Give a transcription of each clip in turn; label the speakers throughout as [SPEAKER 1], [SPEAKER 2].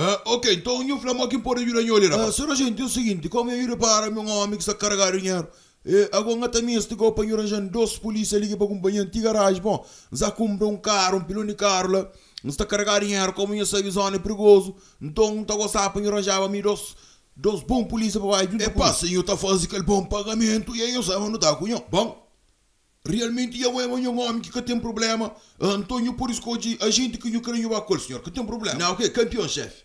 [SPEAKER 1] Ah, ok, então eu flamo aqui por ajudar a olhar.
[SPEAKER 2] Ah, senhora gente, é o seguinte, como eu ir para meu homem que está carregar dinheiro, eh, agora também este go para arranjar dois polícias ali para acompanhar de garagem, bom, já compra um carro, um pilão de carro lá, está carregar dinheiro, como eu sei, zona é perigoso, então não está gostando para arranjar para mim dois, dois bons polícias para vai.
[SPEAKER 1] É pá, senhor, está fazendo aquele bom pagamento e aí eu sei onde está, cunhão. Bom, realmente eu é um homem que tem problema, Antônio, por isso que a gente que eu a cor, senhor, que tem problema.
[SPEAKER 2] Não, ok, campeão, chefe.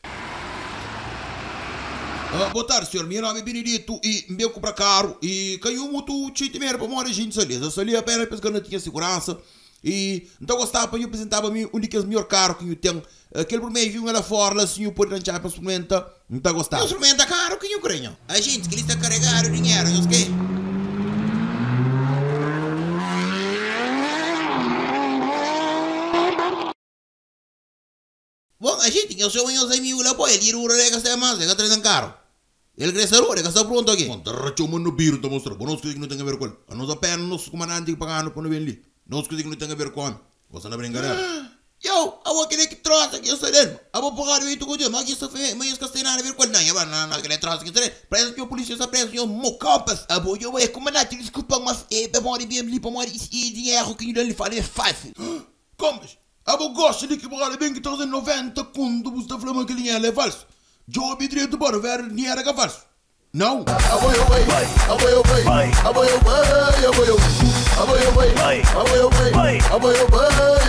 [SPEAKER 1] Uh, boa tarde, senhor. Meu nome é Benedito e meu compra caro. E caiu muito mesmo para morar gente ali. Eu sali apenas porque não tinha segurança. E então gostava eu mim um dos melhores carros que eu tenho. Aquele primeiro viu lá fora, assim, eu pode lançar para experimentar. Então gostava.
[SPEAKER 3] Experimenta caro que eu creio. A gente que ele está carregando dinheiro, não sei Bom, a gente, eu sou um dos amigos lá, pô, ele ir o rega se mais, é que trazem caro. Ele cresce o rega, está pronto aqui.
[SPEAKER 1] Bom, tarracho mano biro, tá mostrando. Bom, nós que não tem a ver com ele. A nossa pena, nós comandante pagando para não vir ali. Nós que não tem a ver com ele. Você não né?
[SPEAKER 3] Eu, eu vou querer que trouxe aqui, eu sei dele. Eu vou pagar o itu com Deus, mas isso foi, mas isso tem nada a ver com ele. Não, eu não, não, aquele trouxe aqui, parece que o polícia está preso, eu mocapas. Eu vou, eu vou, comandante, desculpa, mas é, para morrer bem ali, para morrer, e dinheiro que ele fala é fácil.
[SPEAKER 1] Como? Abogasse lika bra det bänket och sen noventa kunder bosta flumma kring jälle falskt. Jobb i drevet bara värre nere era falskt. Não.
[SPEAKER 2] Aboy away, aboy away, aboy away, aboy away, aboy away, aboy away, aboy away,